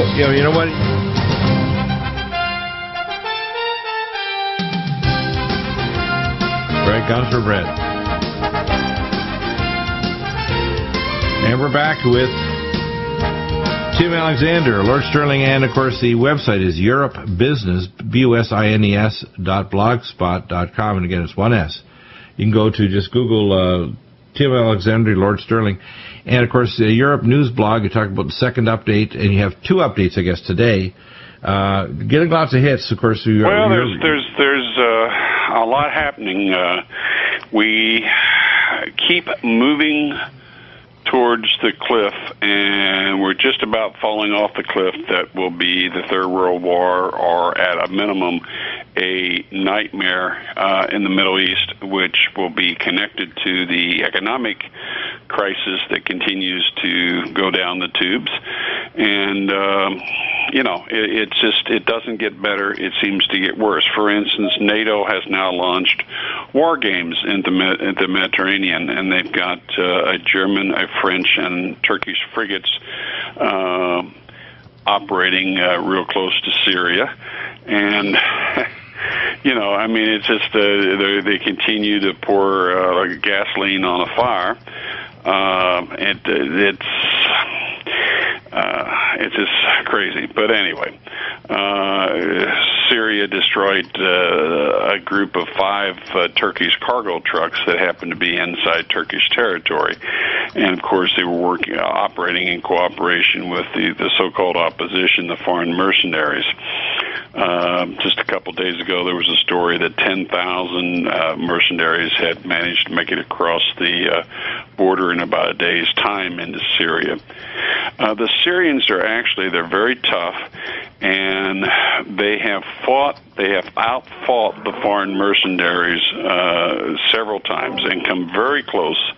You know, you know what? Bread guns for bread. And we're back with Tim Alexander, Lord Sterling, and of course the website is Europe Business, B-U-S-I-N-E-S dot blogspot dot com, and again it's one S. You can go to just Google uh, Tim Alexander, Lord Sterling, and of course the Europe News blog. You talk about the second update, and you have two updates, I guess, today. Uh, getting lots of hits, of course. You're, well, there's there's there's uh, a lot happening. Uh, we keep moving towards the cliff, and we're just about falling off the cliff that will be the Third World War, or at a minimum, a nightmare uh, in the Middle East, which will be connected to the economic crisis that continues to go down the tubes. And, um, you know, it, it's just, it doesn't get better. It seems to get worse. For instance, NATO has now launched war games in the Mediterranean, and they've got uh, a German, a French, and Turkish frigates. Uh, operating uh, real close to Syria, and you know, I mean, it's just uh, they, continue to pour uh, gasoline on a fire. Uh, and it's uh, it's just crazy. But anyway, uh, Syria destroyed uh, a group of five uh, Turkish cargo trucks that happened to be inside Turkish territory, and of course they were working, uh, operating in cooperation with the the so-called opposition, the foreign mercenaries. Uh, just a couple days ago, there was a story that 10,000 uh, mercenaries had managed to make it across the uh, border in about a day's time into Syria. Uh, the Syrians are actually they're very tough, and they have fought, they have outfought the foreign mercenaries uh, several times and come very close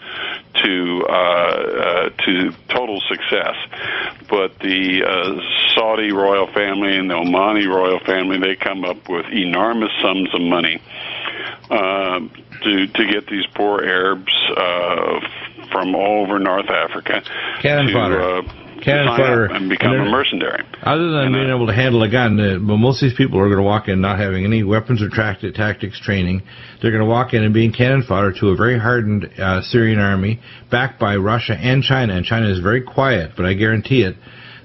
to uh, uh, to total success. But the uh, Saudi royal family and the Omani royal family they come up with enormous sums of money uh, to to get these poor Arabs uh, from all over North Africa Cannon to fodder. uh, Cannon fodder. and become And a mercenary. Other than And, being uh, able to handle a gun, uh, but most of these people are going to walk in not having any weapons or tract- tactics training. They're going to walk in and being cannon fodder to a very hardened uh, Syrian army, backed by Russia and China. And China is very quiet, but I guarantee it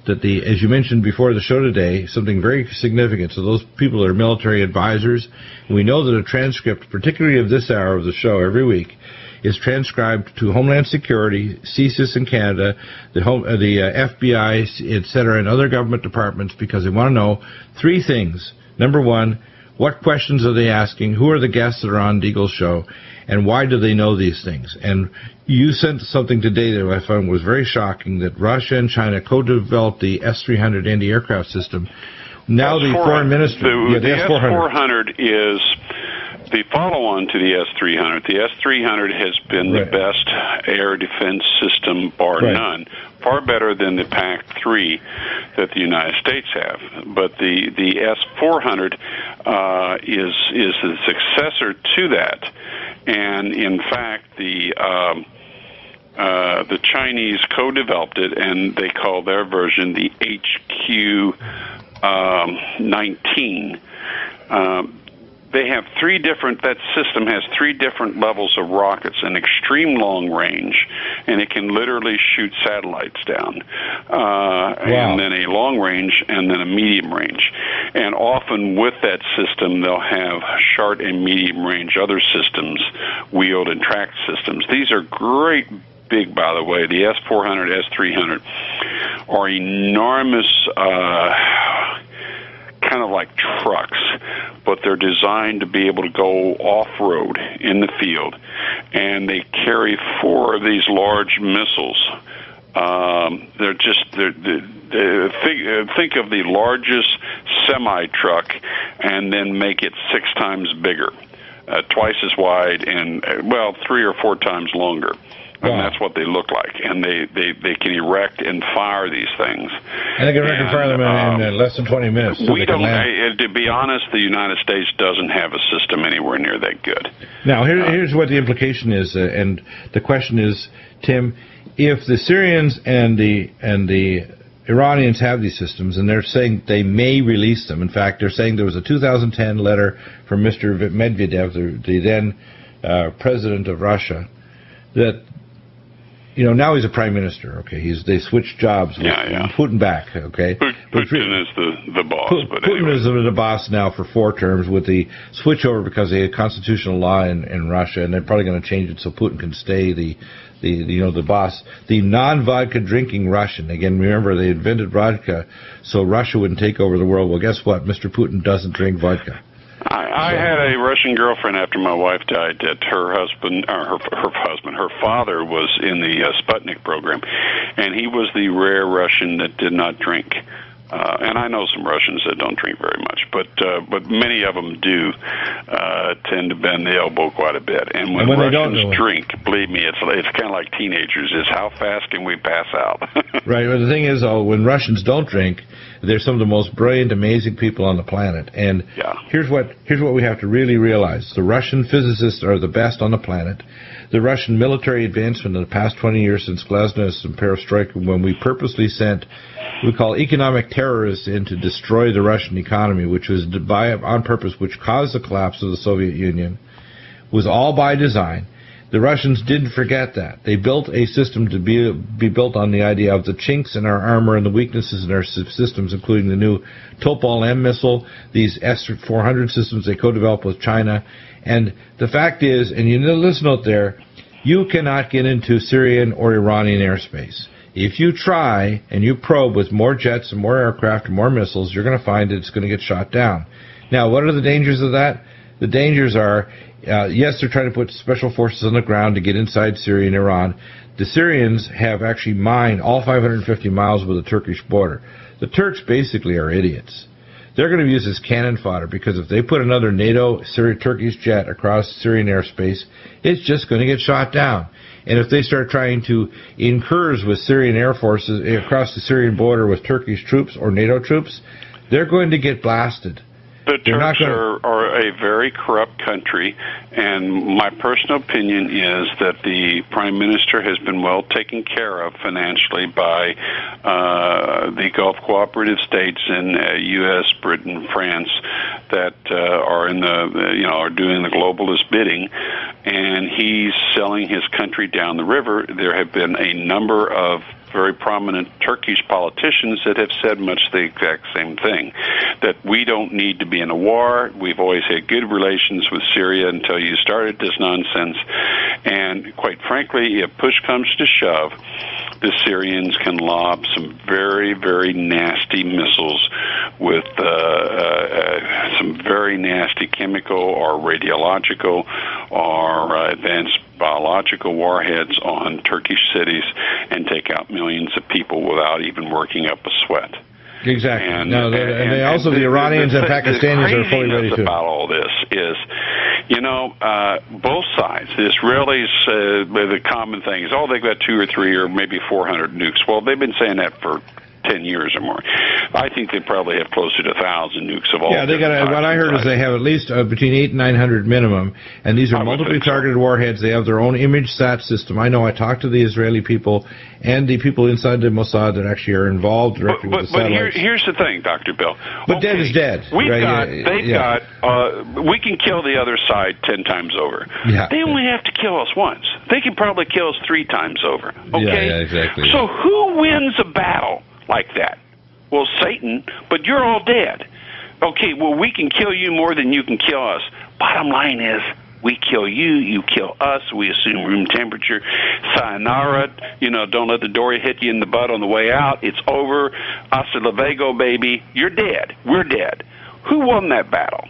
that the, as you mentioned before the show today, something very significant. So those people are military advisors. We know that a transcript, particularly of this hour of the show every week, is transcribed to Homeland Security, CSIS in Canada, the home, uh, the uh, FBI, etc., and other government departments because they want to know three things. Number one, what questions are they asking? Who are the guests that are on Deagle's show? And why do they know these things? And you sent something today that I found was very shocking that Russia and China co-developed the S-300 anti-aircraft system. Now the S-400 foreign minister, The, yeah, the the S-400. S400 is the follow-on to the S300. The S300 has been Right. the best air defense system, bar Right. none. Far better than the PAC-3 that the United States have. But the the S400 uh, is is the successor to that, and in fact the um, uh, the Chinese co-developed it, and they call their version the HQ um, 19. Um, they have three different. That system has three different levels of rockets: an extreme long range, and it can literally shoot satellites down, uh, and then a long range, and then a medium range. And often with that system, they'll have short and medium range other systems, wheeled and tracked systems. These are great big, by the way. The S400, S300 are enormous, uh, kind of like trucks, but they're designed to be able to go off road in the field. And they carry four of these large missiles. Um, they're just they're, they're, think, uh, think of the largest semi truck and then make it six times bigger, uh, twice as wide, and uh, well, three or four times longer. And that's what they look like, and they, they, they can erect and fire these things. And they can record And, fire them in, um, in uh, less than 20 minutes. so we don't. uh, to be honest, the United States doesn't have a system anywhere near that good. Now, here, here's what the implication is, uh, and the question is, Tim, if the Syrians and the and the Iranians have these systems, and they're saying they may release them. In fact, they're saying there was a 2010 letter from Mr. Medvedev, the, the then uh, president of Russia, that you know, now he's a prime minister. Okay, he's they switched jobs. With yeah, yeah. Putin back. Okay, Putin is the the boss. Putin, but anyway. is the boss now for four terms with the switch over because they had constitutional law in, in Russia, and they're probably going to change it so Putin can stay the the you know the boss, the non-vodka drinking Russian. Again, remember they invented vodka so Russia wouldn't take over the world. Well, guess what? Mr. Putin doesn't drink vodka. I, I had a Russian girlfriend after my wife died. That her husband, or her her husband, her father was in the uh, Sputnik program, and he was the rare Russian that did not drink. Uh, and I know some Russians that don't drink very much, but uh, but many of them do uh, tend to bend the elbow quite a bit. And when, and when Russians drink, believe me, it's it's kind of like teenagers. Is how fast can we pass out? right. Well, the thing is, though, when Russians don't drink, they're some of the most brilliant, amazing people on the planet. And yeah. here's what here's what we have to really realize: the Russian physicists are the best on the planet. The Russian military advancement in the past 20 years since Glasnost and Perestroika, when we purposely sent we call economic terrorists in to destroy the Russian economy, which was by on purpose, which caused the collapse of the Soviet Union, was all by design. The Russians didn't forget that. They built a system to be be built on the idea of the chinks in our armor and the weaknesses in our systems, including the new Topol M missile, these S-400 systems they co-developed with China. And the fact is, and you know, listen out there, you cannot get into Syrian or Iranian airspace. If you try and you probe with more jets and more aircraft and more missiles, you're going to find it's going to get shot down. Now, what are the dangers of that? The dangers are, uh, yes, they're trying to put special forces on the ground to get inside Syria and Iran. The Syrians have actually mined all 550 miles of the Turkish border. The Turks basically are idiots. They're going to use this cannon fodder because if they put another NATO Syria Turkish jet across Syrian airspace, it's just going to get shot down. And if they start trying to incurs with Syrian air forces across the Syrian border with Turkish troops or NATO troops, they're going to get blasted. The Turks are, are a very corrupt country, and my personal opinion is that the prime minister has been well taken care of financially by uh, the Gulf cooperative states in uh, U.S., Britain, France that uh, are in the you know are doing the globalist bidding, and he's selling his country down the river. There have been a number of very prominent Turkish politicians that have said much the exact same thing that we don't need to be in a war. We've always had good relations with Syria until you started this nonsense. And quite frankly, if push comes to shove, the Syrians can lob some very, very nasty missiles with uh, uh, some very nasty chemical or radiological or uh, advanced biological warheads on Turkish cities and take out millions of people without even working up a sweat. Exactly. And, no, they, and, and they also the, the Iranians the, the, and Pakistanis are fully ready to. about all this is, you know, uh, both sides. The Israelis, uh, the common thing is, oh, they've got two or three or maybe 400 nukes. Well, they've been saying that for 10 years or more. I think they probably have closer to 1,000 nukes of all Yeah, they got. A, what I heard is they have at least uh, between 8 and 900 minimum, and these are multiply targeted so. warheads. They have their own image sat system. I know I talked to the Israeli people and the people inside the Mossad that actually are involved directly but, with the but satellites. But here, here's the thing, Dr. Bill. But okay, dead is dead. We've right? got, they've yeah. got, uh, we can kill the other side 10 times over. Yeah. They only have to kill us once. They can probably kill us three times over. Okay? Yeah, yeah exactly. So who wins a battle like that? Well, Satan, but you're all dead. Okay, well, we can kill you more than you can kill us. Bottom line is, we kill you, you kill us, we assume room temperature. Sayonara, you know, don't let the door hit you in the butt on the way out. It's over. Hasta luego, baby. You're dead. We're dead. Who won that battle?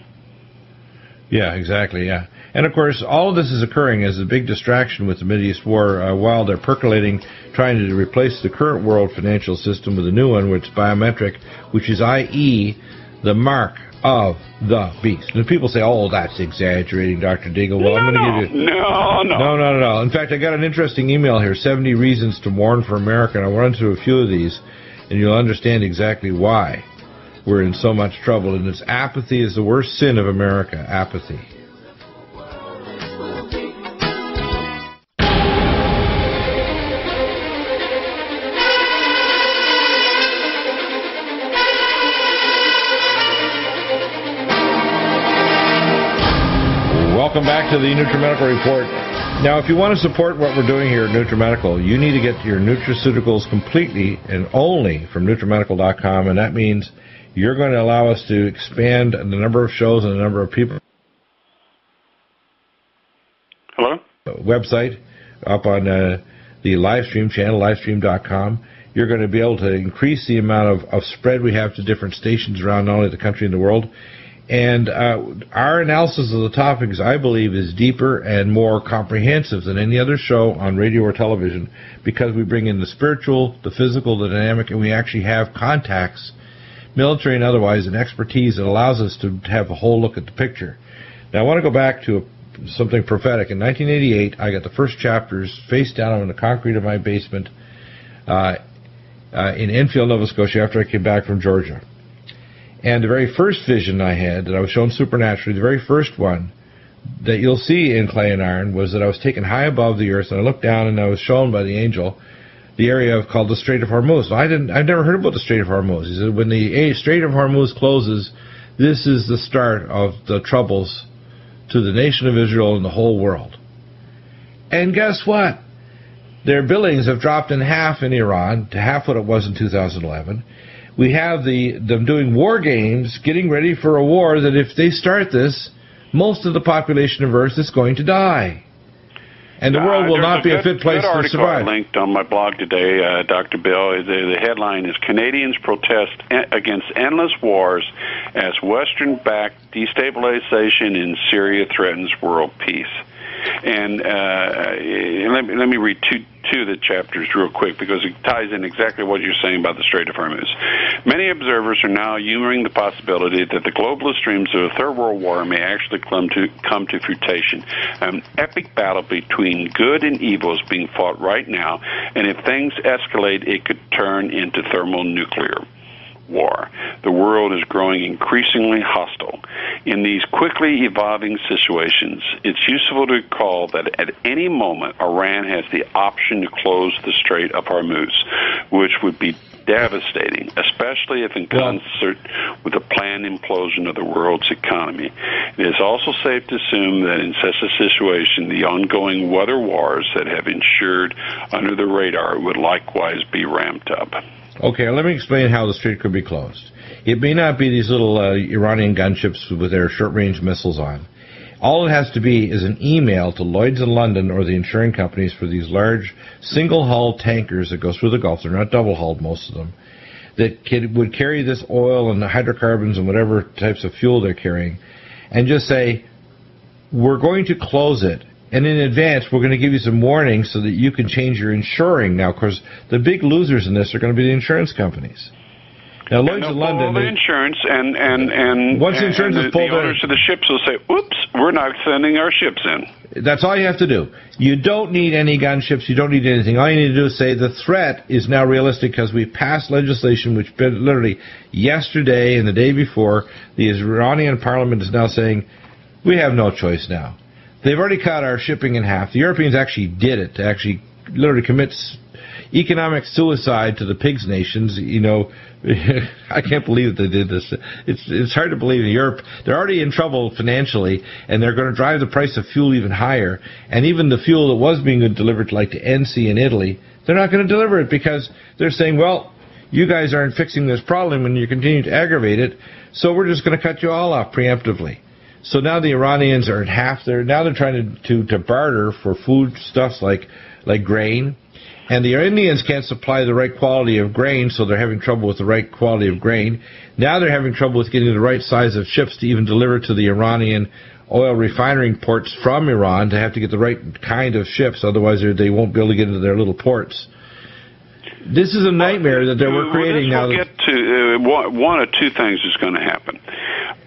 Yeah, exactly, yeah. And of course, all of this is occurring as a big distraction with the Mideast war uh, while they're percolating, trying to replace the current world financial system with a new one, which is biometric, which is i.e. the mark of the beast. And people say, "Oh, that's exaggerating, Dr. Deagle." Well, no, I'm going to give you no, no, no, no, no. In fact, I got an interesting email here: 70 reasons to mourn for America. And I'll run through a few of these, and you'll understand exactly why we're in so much trouble. And it's apathy is the worst sin of America. Apathy. Back to the NutriMedical Report. Now, if you want to support what we're doing here at NutriMedical, you need to get your nutraceuticals completely and only from NutriMedical.com, and that means you're going to allow us to expand the number of shows and the number of people. Hello? Website up on uh, the live stream channel, livestream.com. You're going to be able to increase the amount of, of spread we have to different stations around not only the country and the world and uh, our analysis of the topics, I believe, is deeper and more comprehensive than any other show on radio or television because we bring in the spiritual, the physical, the dynamic, and we actually have contacts, military and otherwise, and expertise that allows us to have a whole look at the picture. Now, I want to go back to a, something prophetic. In 1988, I got the first chapters face down on the concrete of my basement uh, uh, in Enfield, Nova Scotia, after I came back from Georgia. And the very first vision I had that I was shown supernaturally, the very first one that you'll see in Clay and Iron was that I was taken high above the earth and I looked down and I was shown by the angel the area of, called the Strait of Hormuz. I didn't, I've never heard about the Strait of Hormuz. He said when the Strait of Hormuz closes, this is the start of the troubles to the nation of Israel and the whole world. And guess what? Their billings have dropped in half in Iran to half what it was in 2011 we have the them doing war games, getting ready for a war that if they start this, most of the population of Earth is going to die. And the world will not be a fit place to survive. I linked on my blog today, uh, Dr. Bill. The, the headline is Canadians protest against endless wars as Western-backed destabilization in Syria threatens world peace. And uh, let, me, let me read two two of the chapters real quick because it ties in exactly what you're saying about the Strait of Hormuz. Many observers are now humoring the possibility that the globalist dreams of a third world war may actually come to come to fruition. An epic battle between good and evil is being fought right now, and if things escalate, it could turn into thermonuclear war. The world is growing increasingly hostile. In these quickly evolving situations, it's useful to recall that at any moment, Iran has the option to close the Strait of Hormuz, which would be devastating, especially if in concert with the planned implosion of the world's economy. It is also safe to assume that in such a situation, the ongoing weather wars that have ensured under the radar would likewise be ramped up. Okay, let me explain how the strait could be closed. It may not be these little uh, Iranian gunships with their short-range missiles on. All it has to be is an email to Lloyd's in London or the insuring companies for these large single-hull tankers that go through the Gulf. They're not double-hulled, most of them. That can, would carry this oil and the hydrocarbons and whatever types of fuel they're carrying, and just say, "We're going to close it and in advance, we're going to give you some warnings so that you can change your insuring. Now, of course, the big losers in this are going to be the insurance companies. Now, Lloyd's in London. the insurance, and and and once and, insurance and is pulled the owners of the ships will say, "Oops, we're not sending our ships in." That's all you have to do. You don't need any gunships. You don't need anything. All you need to do is say the threat is now realistic because we passed legislation which literally yesterday and the day before the Iranian parliament is now saying we have no choice now. They've already cut our shipping in half. The Europeans actually did it actually literally commit economic suicide to the pigs nations. You know, I can't believe that they did this. It's it's hard to believe in Europe. They're already in trouble financially, and they're going to drive the price of fuel even higher. And even the fuel that was being delivered, like to ENI in Italy, they're not going to deliver it because they're saying, well, you guys aren't fixing this problem, and you continue to aggravate it. So we're just going to cut you all off preemptively. So now the Iranians are at half there. Now they're trying to, to, to barter for food stuffs like like grain, and the Indians can't supply the right quality of grain, so they're having trouble with the right quality of grain. Now they're having trouble with getting the right size of ships to even deliver to the Iranian oil refining ports from Iran to have to get the right kind of ships, otherwise they won't be able to get into their little ports. This is a nightmare that they were creating well, now. We'll get to uh, one or two things is going to happen.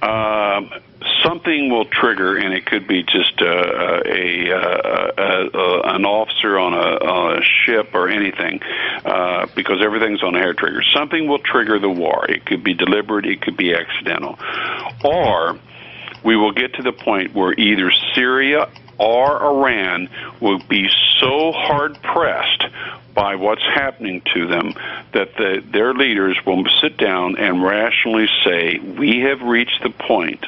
Uh, something will trigger, and it could be just uh, uh a, a, a, a an officer on a, on a ship or anything, uh, because everything's on a hair trigger. Something will trigger the war. It could be deliberate. It could be accidental, or we will get to the point where either Syria or Iran will be so hard pressed by what's happening to them that the, their leaders will sit down and rationally say, We have reached the point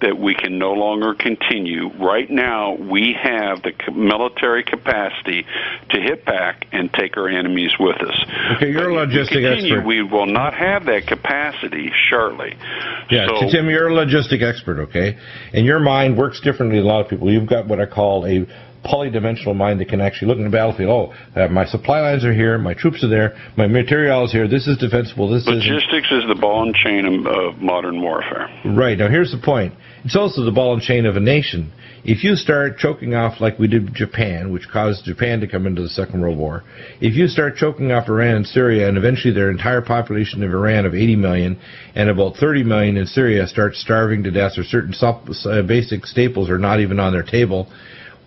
that we can no longer continue. Right now, we have the military capacity to hit back and take our enemies with us. Okay, you're a logistic continue, expert. We will not have that capacity shortly. Yeah, so, Tim, you're a logistic expert, okay? And your mind works differently than a lot of people. You've got what I call a polydimensional mind that can actually look in the battlefield. Oh, uh, my supply lines are here, my troops are there, my material is here. This is defensible. This is logistics is the ball and chain of, of modern warfare. Right now, here's the point. It's also the ball and chain of a nation. If you start choking off like we did Japan, which caused Japan to come into the Second World War, if you start choking off Iran and Syria, and eventually their entire population of Iran of 80 million and about 30 million in Syria start starving to death, or certain uh, basic staples are not even on their table,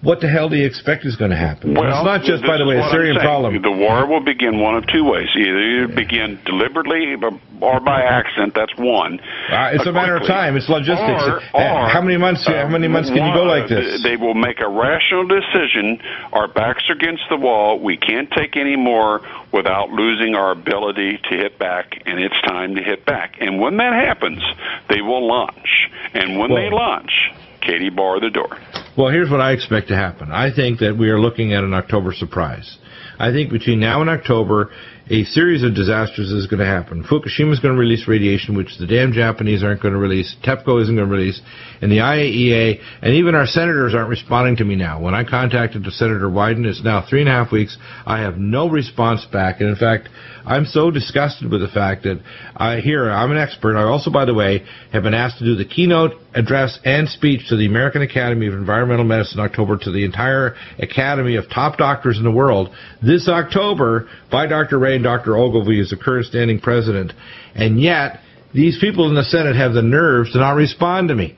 what the hell do you expect is going to happen? Well, it's not just, by the way, a Syrian problem. The war will begin one of two ways. Either you begin deliberately or by accident. That's one. Uh, it's a matter of time. It's logistics. Or, uh, or, how many months? Uh, how many months can you go like this? They will make a rational decision. Our backs are against the wall. We can't take any more without losing our ability to hit back, and it's time to hit back. And when that happens, they will launch. And when well, they launch, Katie bar the door. Well, here's what I expect to happen. I think that we are looking at an October surprise. I think between now and October, a series of disasters is going to happen. Fukushima is going to release radiation, which the damn Japanese aren't going to release. TEPCO isn't going to release. And the IAEA, and even our senators aren't responding to me now. When I contacted the Senator Wyden, it's now three and a half weeks. I have no response back. And in fact, I'm so disgusted with the fact that I here, I'm an expert. I also, by the way, have been asked to do the keynote address and speech to the American Academy of Environmental Medicine in October to the entire academy of top doctors in the world this October by Dr. Rea and Dr. Ogilvie, who's the current standing president. And yet, these people in the Senate have the nerves to not respond to me.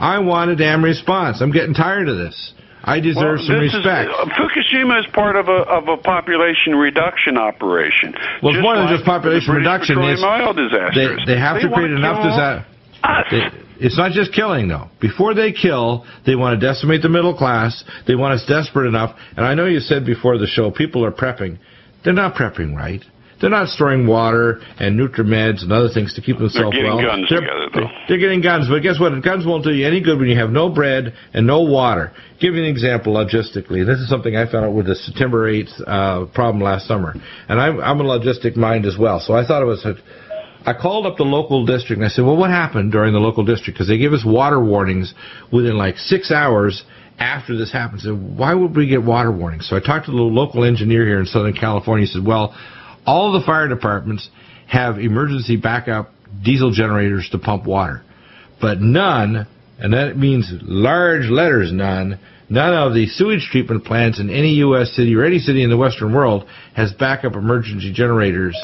I want a damn response. I'm getting tired of this. I deserve well, some respect. Is, uh, Fukushima is part of a of a population reduction operation. Well, it's more than just population reduction. It's, oil disasters. They, they have they to create enough disasters. It's not just killing, though. Before they kill, they want to decimate the middle class. They want us desperate enough. And I know you said before the show people are prepping. They're not prepping right. They're not storing water and NutriMeds and other things to keep themselves they're well. Guns they're, together, though. they're getting guns, but guess what? Guns won't do you any good when you have no bread and no water. Give you an example logistically. This is something I found out with the September 8th uh, problem last summer, and I'm, I'm a logistic mind as well. So I thought it was. A, I called up the local district and I said, "Well, what happened during the local district? Because they gave us water warnings within like six hours." after this happened. So why would we get water warnings? So I talked to the local engineer here in Southern California. He said, well, all the fire departments have emergency backup diesel generators to pump water, but none, and that means large letters none, none of the sewage treatment plants in any U.S. city or any city in the Western world has backup emergency generators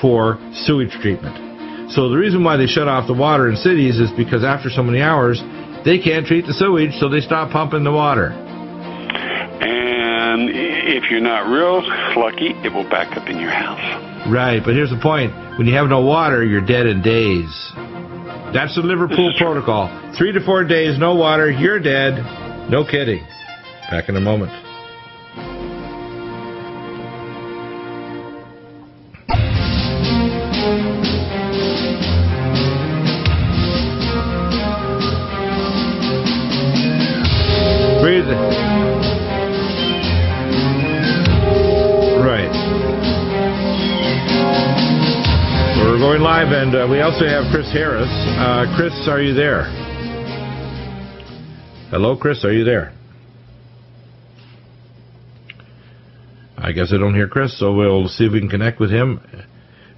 for sewage treatment. So the reason why they shut off the water in cities is because after so many hours, they can't treat the sewage, so they stop pumping the water. And if you're not real lucky, it will back up in your house. Right, but here's the point. When you have no water, you're dead in days. That's the Liverpool protocol. Three to four days, no water, you're dead. No kidding. Back in a moment. And uh, we also have Chris Harris. Uh, Chris, are you there? Hello, Chris, are you there? I guess I don't hear Chris, so we'll see if we can connect with him.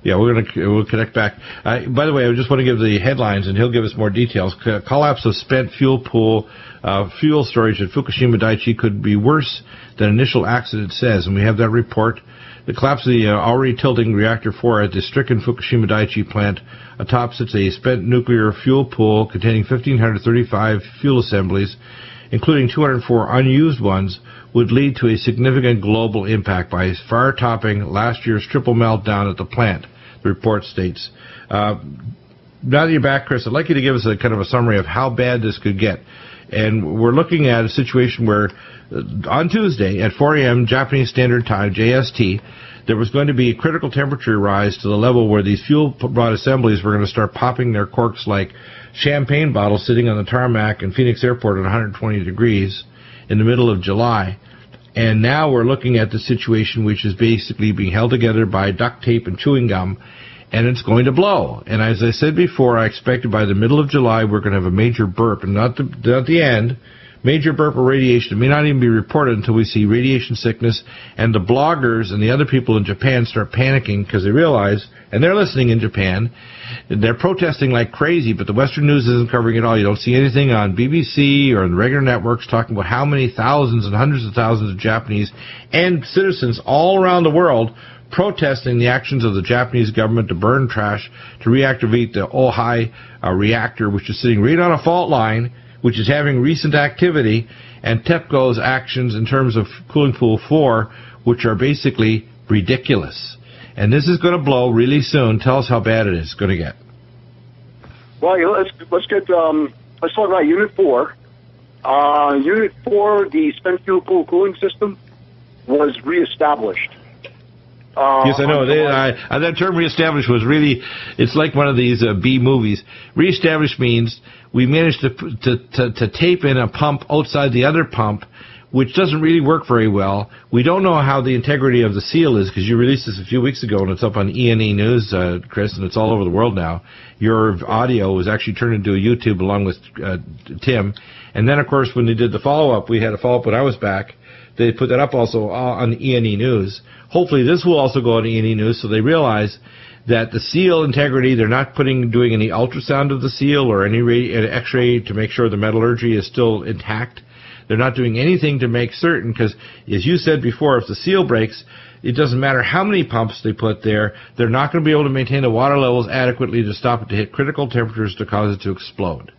Yeah, we're gonna we'll connect back. Uh, by the way, I just want to give the headlines, and he'll give us more details. Collapse of spent fuel pool uh, fuel storage at Fukushima Daiichi could be worse than initial accident says, and we have that report. The collapse of the uh, already tilting reactor 4 at the stricken Fukushima Daiichi plant atop sits a spent nuclear fuel pool containing 1,535 fuel assemblies, including 204 unused ones, would lead to a significant global impact by far topping last year's triple meltdown at the plant, the report states. Uh, now that you're back, Chris, I'd like you to give us a kind of a summary of how bad this could get. And we're looking at a situation where uh, on Tuesday at 4 a.m. Japanese Standard Time, JST, there was going to be a critical temperature rise to the level where these fuel rod assemblies were going to start popping their corks like champagne bottles sitting on the tarmac in Phoenix Airport at 120 degrees in the middle of July. And now we're looking at the situation which is basically being held together by duct tape and chewing gum, and it's going to blow. And as I said before, I expected by the middle of July we're going to have a major burp, and not the, not the end, major burp or radiation. May not even be reported until we see radiation sickness and the bloggers and the other people in Japan start panicking because they realize, and they're listening in Japan, they're protesting like crazy, but the Western news isn't covering it all. You don't see anything on BBC or the regular networks talking about how many thousands and hundreds of thousands of Japanese and citizens all around the world protesting the actions of the Japanese government to burn trash to reactivate the Ohi uh, reactor, which is sitting right on a fault line which is having recent activity, and TEPCO's actions in terms of Cooling Pool 4, which are basically ridiculous. And this is going to blow really soon. Tell us how bad it is going to get. Well, let's let's get um, let's talk about Unit Four. Uh, Unit Four, the spent fuel pool cooling system, was reestablished. Uh, yes, I know. They, I, that term reestablished was really, it's like one of these uh, B movies. Reestablished means we managed to, to, to, to tape in a pump outside the other pump, which doesn't really work very well. We don't know how the integrity of the seal is because you released this a few weeks ago and it's up on ENENews, uh, Chris, and it's all over the world now. Your audio was actually turned into a YouTube along with uh, Tim. And then, of course, when they did the follow up, we had a follow up when I was back. They put that up also on ENENews. Hopefully, this will also go on ENENews so they realize that the seal integrity, they're not putting doing any ultrasound of the seal or any X-ray to make sure the metallurgy is still intact. They're not doing anything to make certain because, as you said before, if the seal breaks, it doesn't matter how many pumps they put there, they're not going to be able to maintain the water levels adequately to stop it to hit critical temperatures to cause it to explode.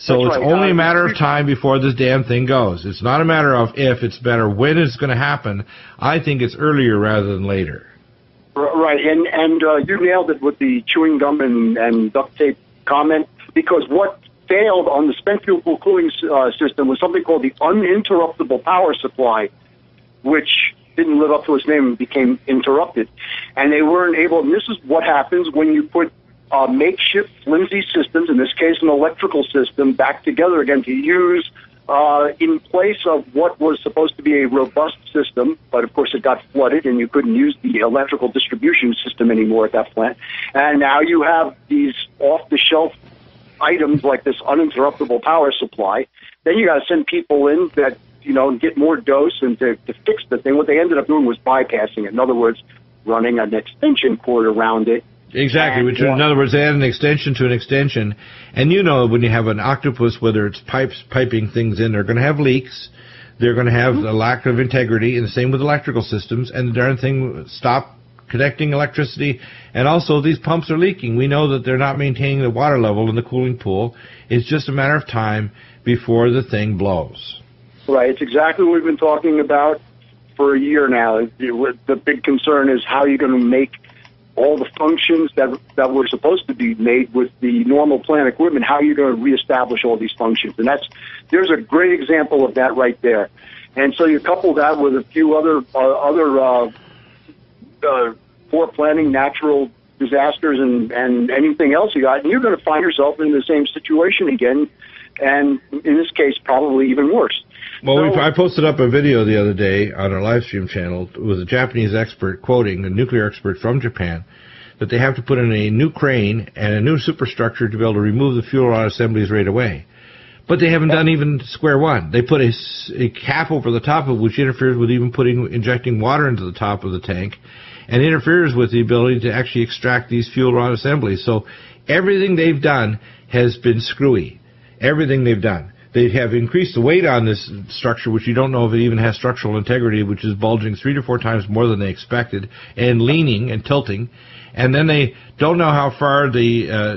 So That's it's right. only a matter of time before this damn thing goes. It's not a matter of if, it's better when it's going to happen. I think it's earlier rather than later. Right, and and uh, you nailed it with the chewing gum and, and duct tape comment because what failed on the spent fuel pool cooling uh, system was something called the uninterruptible power supply, which didn't live up to its name and became interrupted. And they weren't able, and this is what happens when you put uh, makeshift flimsy systems, in this case an electrical system, back together again to use uh, in place of what was supposed to be a robust system, but of course it got flooded and you couldn't use the electrical distribution system anymore at that plant. And now you have these off the shelf items like this uninterruptible power supply. Then you got to send people in that, you know, and get more dose and to, to fix the thing. What they ended up doing was bypassing it. In other words, running an extension cord around it Exactly, which in other words, add an extension to an extension. And you know, when you have an octopus, whether it's pipes piping things in, they're going to have leaks. They're going to have mm-hmm. a lack of integrity, and the same with electrical systems. And the darn thing stop connecting electricity. And also, these pumps are leaking. We know that they're not maintaining the water level in the cooling pool. It's just a matter of time before the thing blows. Right. It's exactly what we've been talking about for a year now. The big concern is how you're going to make all the functions that that were supposed to be made with the normal plant equipment, how are you going to reestablish all these functions? And that's there's a great example of that right there. And so you couple that with a few other uh, other uh, uh, poor planning, natural disasters, and and anything else you got, and you're going to find yourself in the same situation again, and in this case, probably even worse. Well, so, I posted up a video the other day on our live stream channel with a Japanese expert quoting a nuclear expert from Japan that they have to put in a new crane and a new superstructure to be able to remove the fuel rod assemblies right away. But they haven't done even square one. They put a, a cap over the top of which interferes with even putting injecting water into the top of the tank and interferes with the ability to actually extract these fuel rod assemblies. So everything they've done has been screwy. Everything they've done. They have increased the weight on this structure, which you don't know if it even has structural integrity, which is bulging three to four times more than they expected, and leaning and tilting. And then they don't know how far the uh,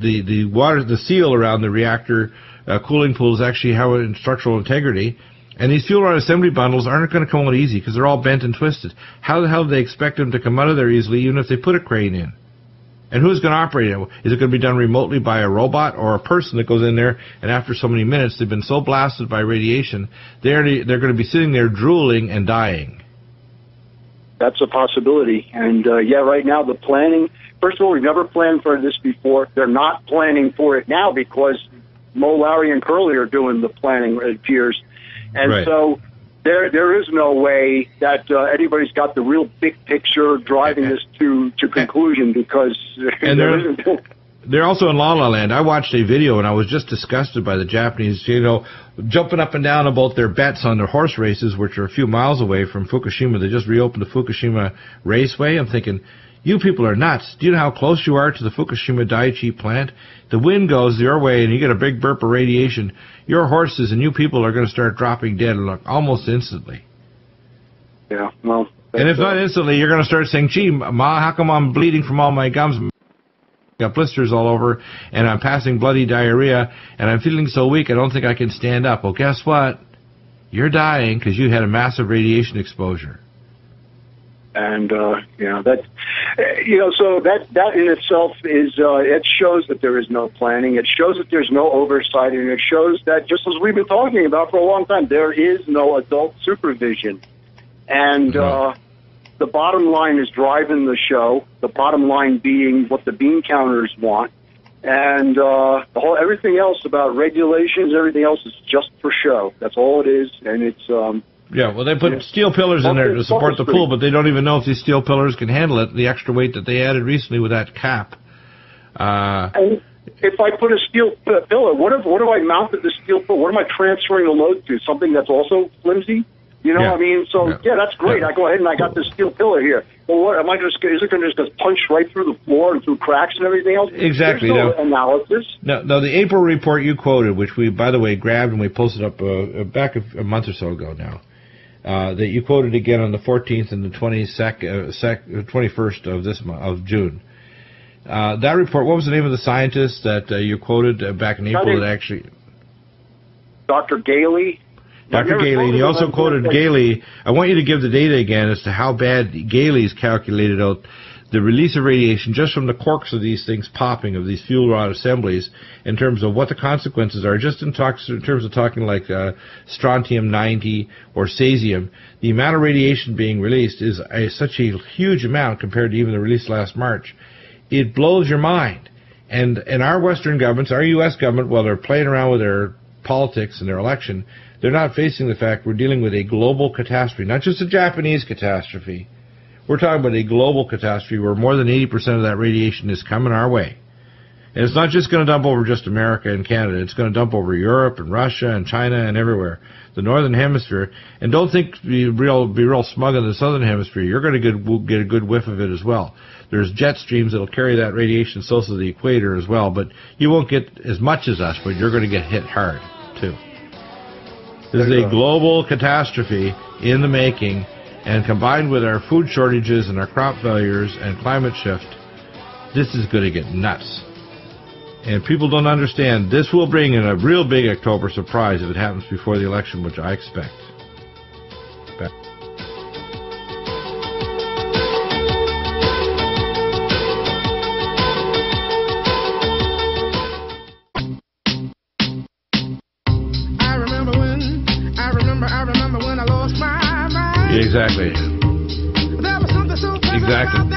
the the water the seal around the reactor uh, cooling pool is actually how in structural integrity. And these fuel rod assembly bundles aren't going to come out easy because they're all bent and twisted. How the hell do they expect them to come out of there easily, even if they put a crane in? And who's going to operate it? Is it going to be done remotely by a robot or a person that goes in there and after so many minutes they've been so blasted by radiation, they're, they're going to be sitting there drooling and dying? that's a possibility. And uh, yeah, right now the planning. First of all, we've never planned for this before. They're not planning for it now because Mo, Larry, and Curly are doing the planning. It appears, and Right. so there there is no way that uh, anybody's got the real big picture driving this to to conclusion because And there isn't. They're also in La La Land. I watched a video and I was just disgusted by the Japanese, you know, jumping up and down about their bets on their horse races, which are a few miles away from Fukushima. They just reopened the Fukushima Raceway. I'm thinking, you people are nuts. Do you know how close you are to the Fukushima Daiichi plant? The wind goes your way and you get a big burp of radiation. Your horses and you people are going to start dropping dead like, almost instantly. Yeah, well. And if that's, uh, not instantly, you're going to start saying, gee, Ma, how come I'm bleeding from all my gums? Got blisters all over, and I'm passing bloody diarrhea, and I'm feeling so weak I don't think I can stand up. Well, guess what? You're dying because you had a massive radiation exposure. And uh, you know that uh, you know so that that in itself is uh, it shows that there is no planning. It shows that there's no oversight, and it shows that just as we've been talking about for a long time, there is no adult supervision. And No. uh, the bottom line is driving the show. The bottom line being what the bean counters want. And uh, the whole everything else about regulations, everything else is just for show. That's all it is, and it's um, Yeah, well, they put Yeah. steel pillars in there to support the pool, but they don't even know if these steel pillars can handle it. The extra weight that they added recently with that cap. Uh, And if I put a steel pillar, what if what if I mounted the steel pillar? What am I transferring the load to? Something that's also flimsy? You know, Yeah. I mean, so Yeah. yeah, that's great. I go ahead and I got this steel pillar here. Well, what am I just? Is it going to just punch right through the floor and through cracks and everything else? Exactly, no no. analysis. Now, now, the April report you quoted, which we, by the way, grabbed and we posted up uh, back a, a month or so ago now, uh, that you quoted again on the 14th and the 22nd, uh, sec, uh, 21st of this of June. Uh, that report, what was the name of the scientist that uh, you quoted uh, back in April Study- that actually, Dr. Gailey. Dr. Gailey, and you also quoted Gailey. I want you to give the data again as to how bad Gailey's calculated out the release of radiation just from the corks of these things popping of these fuel rod assemblies in terms of what the consequences are just in, talks, in terms of talking like uh, strontium 90 or cesium the amount of radiation being released is a, such a huge amount compared to even the release last march. It blows your mind. And and our western governments our us government while they're playing around with their politics and their election they're not facing the fact we're dealing with a global catastrophe not just a japanese catastrophe we're talking about a global catastrophe where more than 80% of that radiation is coming our way. And it's not just going to dump over just America and Canada. It's going to dump over Europe and Russia and China and everywhere. The northern hemisphere. And don't think be real be real smug in the southern hemisphere. You're going to get get a good whiff of it as well. There's jet streams that'll carry that radiation south to the equator as well, but you won't get as much as us, but you're going to get hit hard too. This is a global catastrophe in the making, and combined with our food shortages and our crop failures and climate shift, this is going to get nuts. And people don't understand. This will bring in a real big October surprise if it happens before the election, which I expect. Mind. Exactly.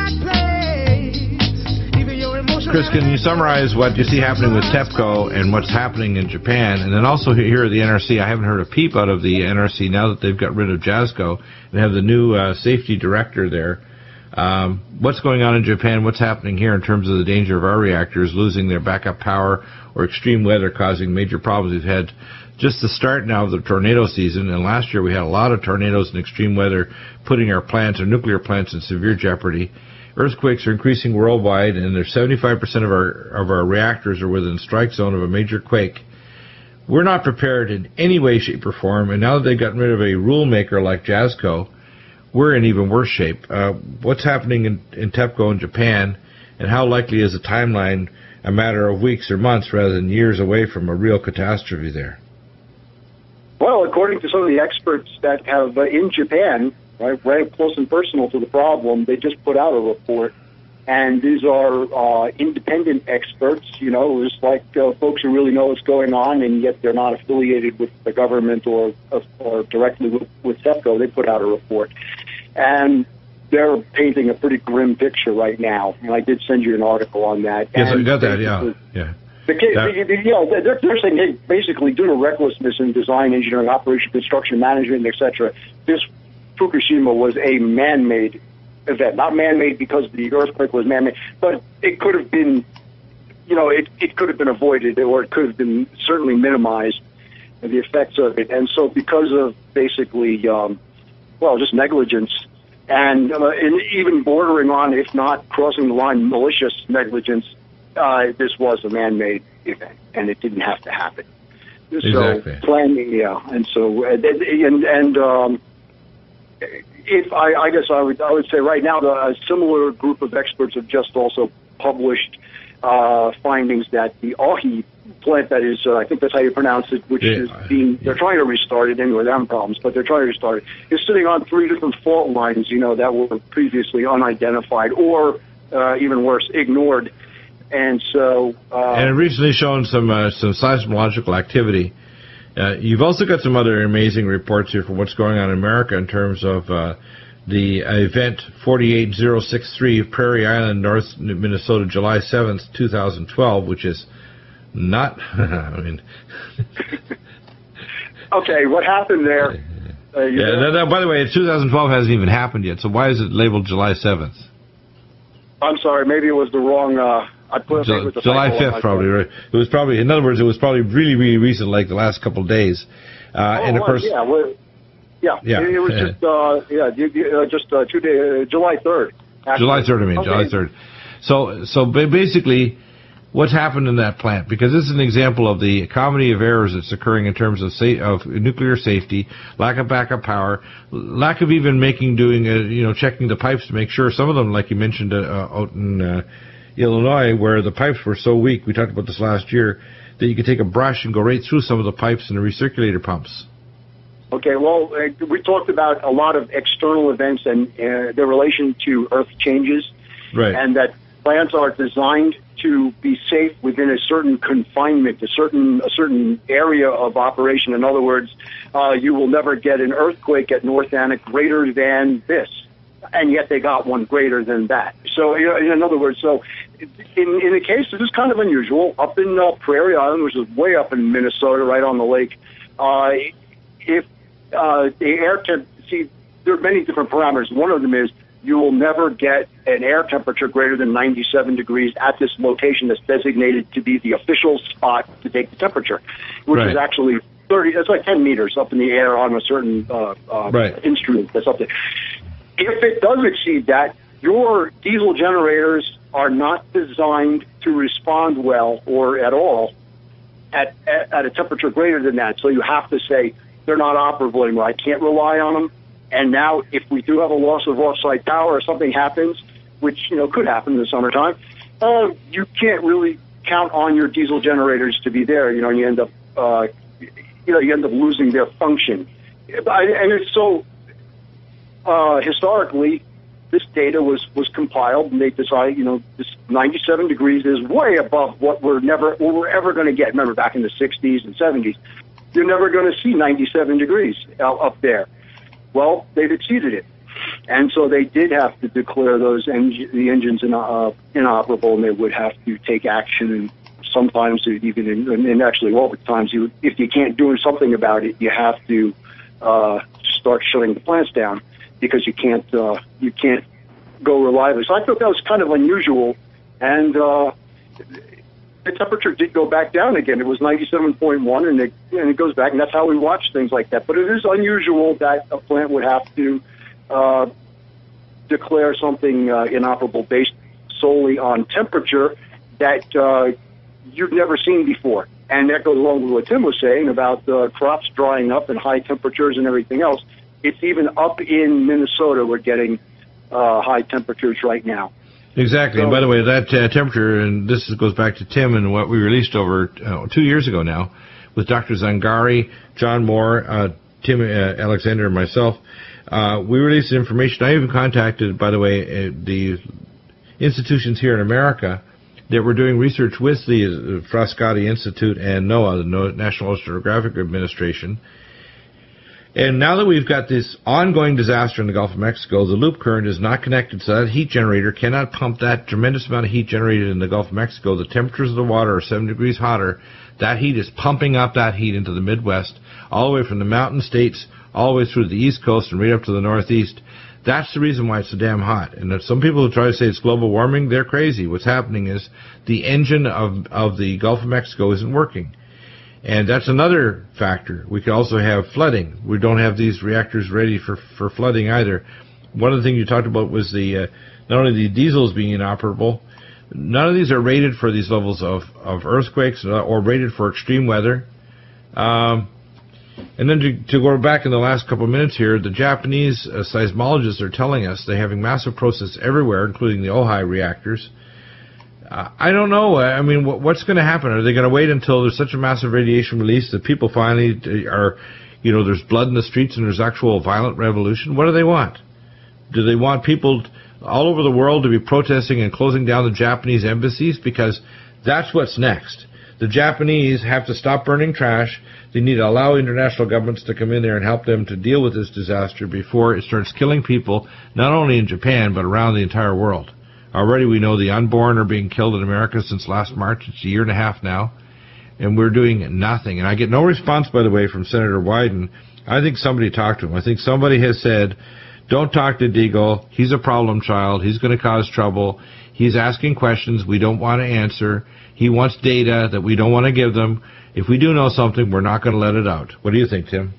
Chris, can you summarize what you see happening with TEPCO and what's happening in Japan? And then also here at the NRC, I haven't heard a peep out of the NRC now that they've got rid of Jaczko and have the new uh, safety director there. Um, what's going on in Japan? What's happening here in terms of the danger of our reactors losing their backup power or extreme weather causing major problems? We've had just the start now of the tornado season, and last year we had a lot of tornadoes and extreme weather putting our plants, our nuclear plants, in severe jeopardy. Earthquakes are increasing worldwide, and there's 75% of our of our reactors are within strike zone of a major quake. We're not prepared in any way, shape, or form, and now that they've gotten rid of a rule maker like Jaczko, we're in even worse shape. Uh, what's happening in, in TEPCO in Japan, and how likely is the timeline a matter of weeks or months rather than years away from a real catastrophe there? Well, according to some of the experts that have uh, in Japan, right, very close and personal to the problem, they just put out a report. And these are uh, independent experts, you know, just like uh, folks who really know what's going on, and yet they're not affiliated with the government or or directly with, with TEPCO. They put out a report, and they're painting a pretty grim picture right now. And I did send you an article on that. Yes, I And got that. Yeah, yeah. The case, That- the, the, you know, they're, they're saying, hey, basically, due to recklessness in design, engineering, operation, construction, management, etc., this Fukushima was a man-made event. Not man-made because the earthquake was man-made, but it could have been, you know, it, it could have been avoided, or it could have been certainly minimized, the effects of it. And so, because of basically, um, well, just negligence. And, uh, and even bordering on, if not crossing the line, malicious negligence, uh, this was a man-made event, and it didn't have to happen. Exactly. So planning, yeah, and so and and, and um, if I, I guess I would I would say right now the a similar group of experts have just also published uh, findings that the Ohi plant that is uh, I think that's how you pronounce it, which Yeah, is being they're trying to restart it anyway. They're having problems, but they're trying to restart it. it. Is sitting on three different fault lines, you know, that were previously unidentified or uh, even worse, ignored. And so, uh, and it recently shown some uh, some seismological activity. Uh, you've also got some other amazing reports here for what's going on in America in terms of uh, the event 48063 Prairie Island, North Minnesota, July 7th, 2012, which is not. I mean, okay, what happened there? Uh, yeah. That, that, by the way, 2012 hasn't even happened yet. So why is it labeled July 7th? I'm sorry, maybe it was the wrong. I put Ju- with the July typo on my 5th, probably. Right? It was probably, in other words, it was probably really, really recent, like the last couple of days. Uh, Oh, and of course, yeah, well, yeah, Yeah, It, it was just, uh, yeah, you- you- uh, just uh, two days, uh, July third. July 3rd, I mean, Okay. July 3rd. So, so basically, what's happened in that plant? Because this is an example of the comedy of errors that's occurring in terms of sa- of nuclear safety, lack of backup power, lack of even making, doing, uh, you know, checking the pipes to make sure some of them, like you mentioned, uh, out in uh, Illinois, where the pipes were so weak, we talked about this last year, that you could take a brush and go right through some of the pipes and the recirculator pumps. Okay, well, uh, we talked about a lot of external events and uh, their relation to Earth changes, Right. and that plants are designed to be safe within a certain confinement, a certain a certain area of operation. In other words, uh, you will never get an earthquake at North Anna greater than this, and yet they got one greater than that. So, you know, in other words, so in in the case, this is kind of unusual. Up in uh, Prairie Island, which is way up in Minnesota, right on the lake, uh, if uh, the air temp, see, there are many different parameters. One of them is you will never get an air temperature greater than 97 degrees at this location that's designated to be the official spot to take the temperature, which Right. is actually 30, it's like 10 meters up in the air on a certain uh, uh, Right. instrument that's up there. If it does exceed that, your diesel generators are not designed to respond well or at all at, at, at a temperature greater than that. So you have to say they're not operable anymore. I can't rely on them. And now, if we do have a loss of offsite power or something happens, which you know could happen in the summertime, uh, you can't really count on your diesel generators to be there. You know, you end up, uh, you know, you end up losing their function. And it's so uh, historically, this data was was compiled, and they decided, you know, this 97 degrees is way above what we're never what we're ever going to get. Remember, back in the 60s and 70s, you're never going to see 97 degrees up there. Well, they've exceeded it, and so they did have to declare those en- the engines in, uh, inoperable, and they would have to take action. And sometimes even in, and actually all the times, you if you can't do something about it, you have to uh, start shutting the plants down because you can't uh, you can't go reliably. So I thought that was kind of unusual, and uh, the temperature did go back down again. It was 97.1, and it and it goes back, and that's how we watch things like that. But it is unusual that a plant would have to uh, declare something uh, inoperable based solely on temperature that uh, you've never seen before. And that goes along with what Tim was saying about uh, crops drying up and high temperatures and everything else. It's even up in Minnesota, we're getting uh, high temperatures right now. Exactly. and by the way, that uh, temperature, and this is- goes back to Tim and what we released over uh, two years ago now with Dr. Zangari, John Moore, uh, Tim uh, Alexander, and myself. Uh, we released information. I even contacted, by the way, uh, the institutions here in America that were doing research with the Frascati Institute and NOAA, the No- National Oceanographic Administration. And now that we've got this ongoing disaster in the Gulf of Mexico, the loop current is not connected, so that heat generator cannot pump that tremendous amount of heat generated in the Gulf of Mexico. The temperatures of the water are seven degrees hotter. That heat is pumping up that heat into the Midwest, all the way from the mountain states, all the way through the East Coast and right up to the Northeast. That's the reason why it's so damn hot. And some people who try to say it's global warming, they're crazy. What's happening is the engine of, of the Gulf of Mexico isn't working. And that's another factor. We could also have flooding. We don't have these reactors ready for, for flooding either. One of the things you talked about was the uh, not only the diesels being inoperable, none of these are rated for these levels of, of earthquakes or rated for extreme weather. Um, and then to, to, go back in the last couple of minutes here, the Japanese uh, seismologists are telling us they're having massive processes everywhere, including the Ohi reactors. I don't know. I mean, what's going to happen? Are they going to wait until there's such a massive radiation release that people finally uh, are, you know, there's blood in the streets and there's actual violent revolution? What do they want? Do they want people all over the world to be protesting and closing down the Japanese embassies? Because that's what's next. The Japanese have to stop burning trash. They need to allow international governments to come in there and help them to deal with this disaster before it starts killing people, not only in Japan, but around the entire world. Already we know the unborn are being killed in America since last March. It's a year and a half now. And we're doing nothing. And I get no response, by the way, from Senator Wyden. I think somebody talked to him. I think somebody has said, don't talk to Deagle. He's a problem child. He's going to cause trouble. He's asking questions we don't want to answer. He wants data that we don't want to give them. If we do know something, we're not going to let it out. What do you think, Tim?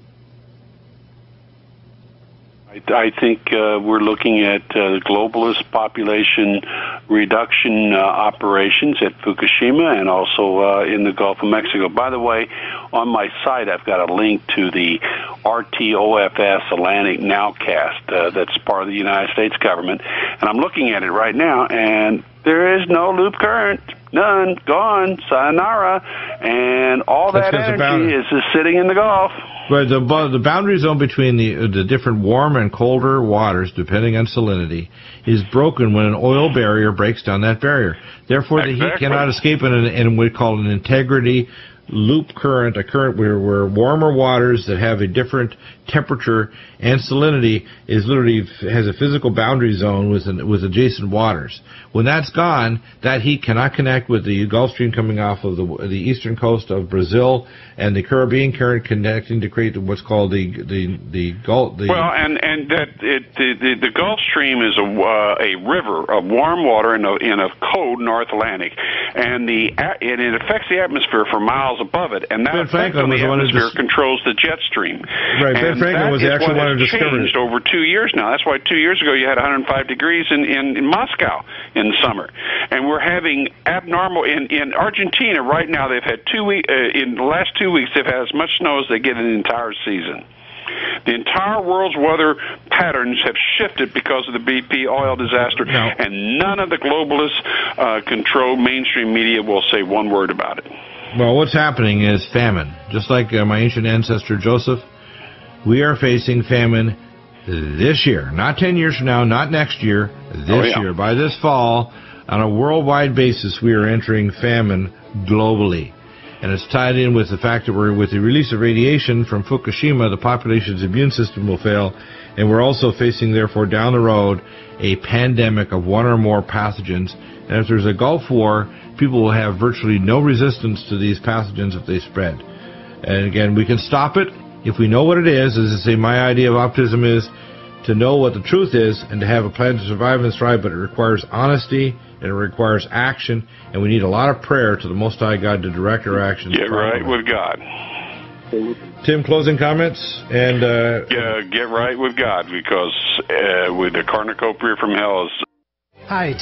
I think uh, we're looking at uh, globalist population reduction uh, operations at Fukushima and also uh, in the Gulf of Mexico. By the way, on my site, I've got a link to the RTOFS Atlantic Nowcast uh, that's part of the United States government, and I'm looking at it right now, and there is no loop current. None, gone, sayonara, and all that energy is just sitting in the Gulf. But the the boundary zone between the the different warm and colder waters, depending on salinity, is broken when an oil barrier breaks down that barrier. Therefore, exactly. the heat cannot escape in, an, in what we call an integrity loop current, a current where, where warmer waters that have a different temperature and salinity is literally has a physical boundary zone with an, with adjacent waters. When that's gone, that heat cannot connect with the Gulf Stream coming off of the the eastern coast of Brazil and the Caribbean current connecting to create what's called the the the Gulf. The well, and and that it, the, the the Gulf Stream is a uh, a river of warm water in a in a cold North Atlantic, and the and it affects the atmosphere for miles above it, and that ben Franklin was the atmosphere dis- controls the jet stream. Right, Ben Franklin was actually one who discovered it. over two years now. That's why two years ago you had 105 degrees in in, in Moscow in the summer, and we're having abnormal in in Argentina right now. They've had two week uh, in the last two weeks. They've had as much snow as they get in the entire season. The entire world's weather patterns have shifted because of the BP oil disaster, no. and none of the globalist uh, controlled mainstream media will say one word about it. Well, what's happening is famine. Just like uh, my ancient ancestor Joseph, we are facing famine this year, not 10 years from now, not next year, this oh, yeah. year. By this fall, on a worldwide basis, we are entering famine globally. And it's tied in with the fact that we're with the release of radiation from Fukushima, the population's immune system will fail, and we're also facing, therefore, down the road, a pandemic of one or more pathogens. And if there's a Gulf War, people will have virtually no resistance to these pathogens if they spread. And again, we can stop it if we know what it is. As I say, my idea of optimism is to know what the truth is and to have a plan to survive and thrive, but it requires honesty and it requires action, and we need a lot of prayer to the Most High God to direct our actions. Get right with God. Tim, closing comments and uh, yeah, get right with God because uh, with the cornucopia from hell is. Hi.